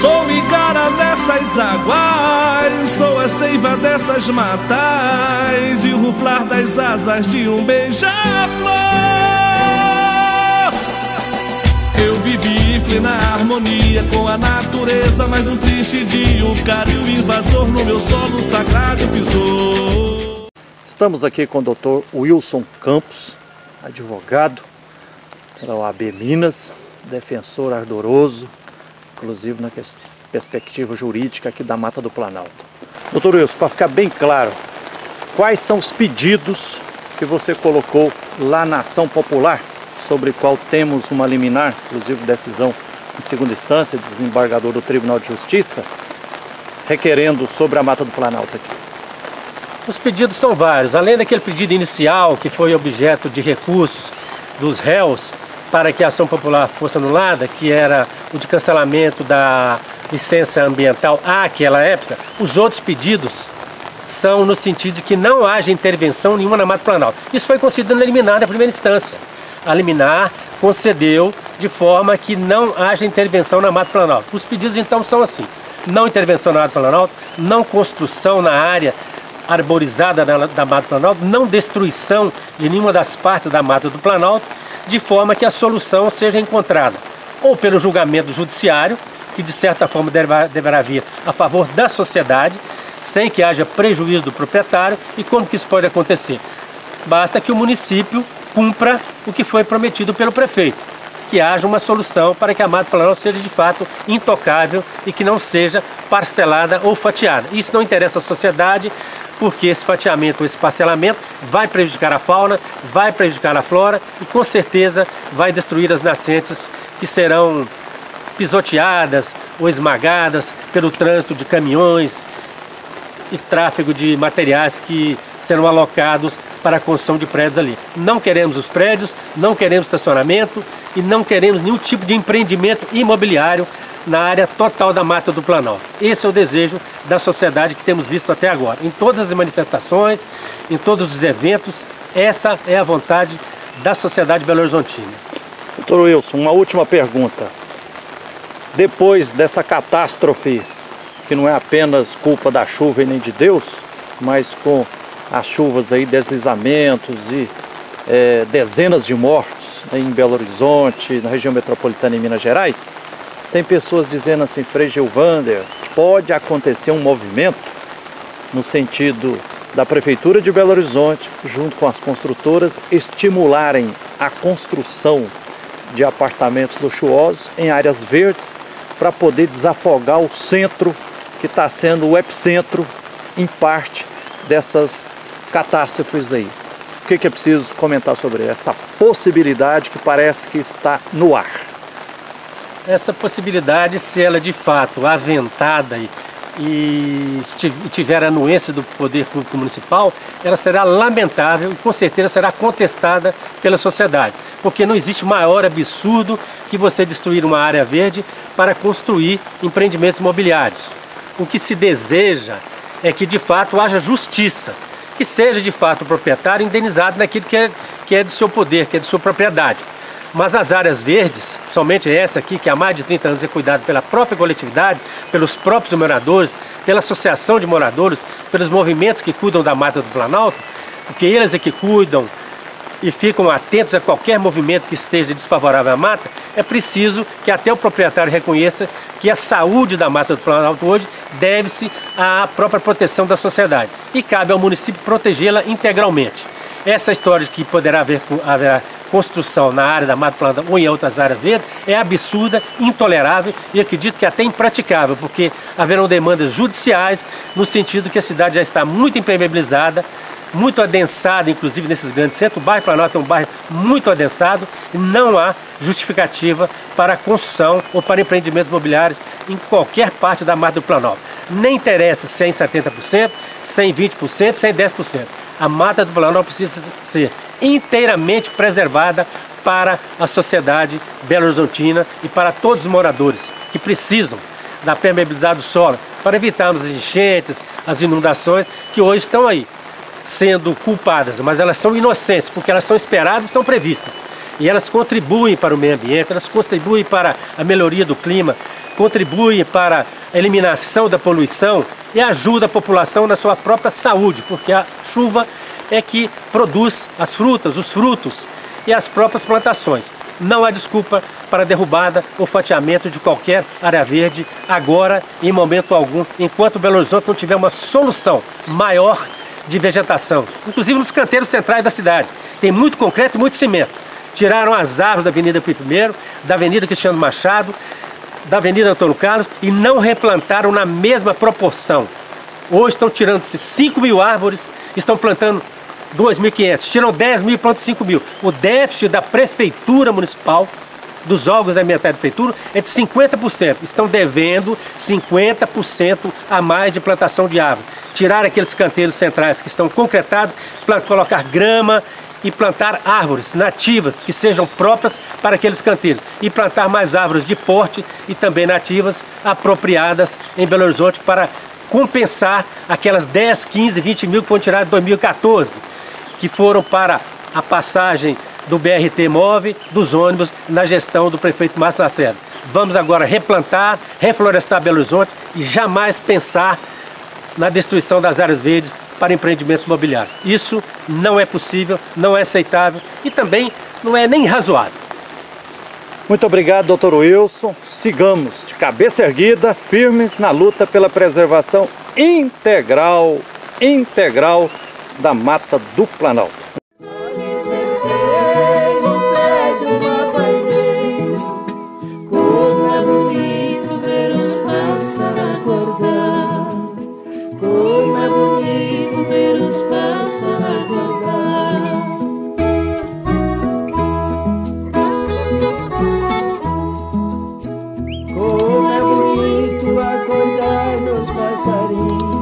Sou igara dessas águas, sou a seiva dessas matas e o ruflar das asas de um beija-flor. Eu vivi em plena harmonia com a natureza, mas num triste dia o cara e o invasor no meu solo sagrado pisou. Estamos aqui com o Dr. Wilson Campos, advogado pela OAB Minas, defensor ardoroso, inclusive na perspectiva jurídica aqui da Mata do Planalto. Doutor Wilson, para ficar bem claro, quais são os pedidos que você colocou lá na ação popular, sobre qual temos uma liminar, inclusive decisão em segunda instância, desembargador do Tribunal de Justiça, requerendo sobre a Mata do Planalto aqui? Os pedidos são vários. Além daquele pedido inicial, que foi objeto de recursos dos réus, para que a ação popular fosse anulada, que era o de cancelamento da licença ambiental àquela época, os outros pedidos são no sentido de que não haja intervenção nenhuma na Mata Planalto. Isso foi concedido eliminado na primeira instância. A liminar concedeu de forma que não haja intervenção na Mata Planalto. Os pedidos então são assim: não intervenção na Mata Planalto, não construção na área arborizada da, da Mata Planalto, não destruição de nenhuma das partes da Mata do Planalto de forma que a solução seja encontrada ou pelo julgamento judiciário, que de certa forma deverá, deverá vir a favor da sociedade, sem que haja prejuízo do proprietário. E como que isso pode acontecer? Basta que o município cumpra o que foi prometido pelo prefeito, que haja uma solução para que a Mata Planalto seja de fato intocável e que não seja parcelada ou fatiada. Isso não interessa à sociedade, porque esse fatiamento, esse parcelamento vai prejudicar a fauna, vai prejudicar a flora e com certeza vai destruir as nascentes que serão pisoteadas ou esmagadas pelo trânsito de caminhões e tráfego de materiais que serão alocados para a construção de prédios ali. Não queremos os prédios, não queremos estacionamento e não queremos nenhum tipo de empreendimento imobiliário na área total da Mata do Planalto. Esse é o desejo da sociedade que temos visto até agora. Em todas as manifestações, em todos os eventos, essa é a vontade da sociedade belo-horizontina. Doutor Wilson, uma última pergunta. Depois dessa catástrofe, que não é apenas culpa da chuva e nem de Deus, mas com as chuvas aí, deslizamentos e é, dezenas de mortos em Belo Horizonte, na região metropolitana em Minas Gerais, tem pessoas dizendo assim, Frei Gilvander, pode acontecer um movimento no sentido da Prefeitura de Belo Horizonte, junto com as construtoras, estimularem a construção de apartamentos luxuosos em áreas verdes para poder desafogar o centro que está sendo o epicentro, em parte, dessas catástrofes aí. O que, que é preciso comentar sobre essa possibilidade que parece que está no ar? Essa possibilidade, se ela de fato aventada e, e tiver anuência do poder público municipal, ela será lamentável e com certeza será contestada pela sociedade. Porque não existe maior absurdo que você destruir uma área verde para construir empreendimentos imobiliários. O que se deseja é que de fato haja justiça, que seja de fato o proprietário indenizado naquilo que é, que é do seu poder, que é de sua propriedade. Mas as áreas verdes, somente essa aqui, que há mais de 30 anos é cuidada pela própria coletividade, pelos próprios moradores, pela associação de moradores, pelos movimentos que cuidam da Mata do Planalto, porque eles é que cuidam e ficam atentos a qualquer movimento que esteja desfavorável à mata, é preciso que até o proprietário reconheça que a saúde da Mata do Planalto hoje deve-se à própria proteção da sociedade e cabe ao município protegê-la integralmente. Essa história de que poderá haver, haver construção na área da Mata Planalto ou em outras áreas verdes é absurda, intolerável e acredito que até impraticável, porque haverão demandas judiciais no sentido que a cidade já está muito impermeabilizada, muito adensada, inclusive nesses grandes centros. O bairro Planalto é um bairro muito adensado e não há justificativa para construção ou para empreendimentos imobiliários em qualquer parte da Mata do Planalto. Nem interessa se é em 70%, se é em 20%, se é em 10%. A Mata do Planalto precisa ser inteiramente preservada para a sociedade belo-horizontina e para todos os moradores que precisam da permeabilidade do solo para evitarmos as enchentes, as inundações que hoje estão aí sendo culpadas, mas elas são inocentes porque elas são esperadas e são previstas. E elas contribuem para o meio ambiente, elas contribuem para a melhoria do clima, contribui para a eliminação da poluição e ajuda a população na sua própria saúde, porque a chuva é que produz as frutas, os frutos e as próprias plantações. Não há desculpa para derrubada ou fatiamento de qualquer área verde agora, em momento algum, enquanto Belo Horizonte não tiver uma solução maior de vegetação, inclusive nos canteiros centrais da cidade. Tem muito concreto e muito cimento. Tiraram as árvores da Avenida Pio I, da Avenida Cristiano Machado, da Avenida Antônio Carlos e não replantaram na mesma proporção. Hoje estão tirando 5 mil árvores, estão plantando 2.500, tiram 10 mil e plantam 5 mil. O déficit da Prefeitura Municipal, dos órgãos da da Prefeitura, é de 50%. Estão devendo 50% a mais de plantação de árvore. Tirar aqueles canteiros centrais que estão concretados, colocar grama e plantar árvores nativas que sejam próprias para aqueles canteiros e plantar mais árvores de porte e também nativas apropriadas em Belo Horizonte para compensar aquelas 10, 15, 20 mil que foram tiradas em 2014, que foram para a passagem do BRT móvel, dos ônibus, na gestão do prefeito Márcio Lacerda. Vamos agora replantar, reflorestar Belo Horizonte e jamais pensar na destruição das áreas verdes para empreendimentos imobiliários. Isso não é possível, não é aceitável e também não é nem razoável. Muito obrigado, doutor Wilson. Sigamos de cabeça erguida, firmes na luta pela preservação integral, integral da Mata do Planalto. É passarinhos